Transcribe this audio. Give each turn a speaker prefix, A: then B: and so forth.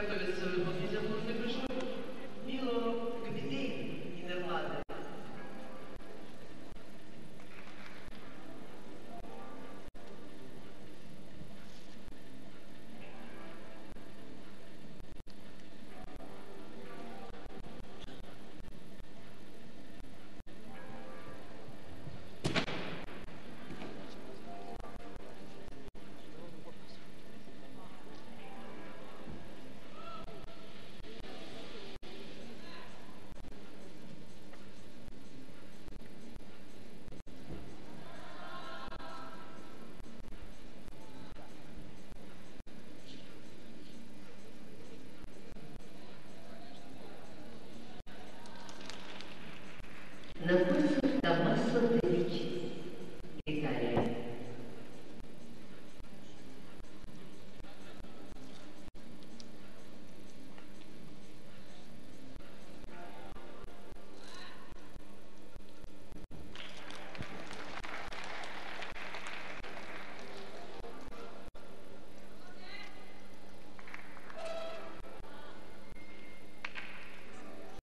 A: katowice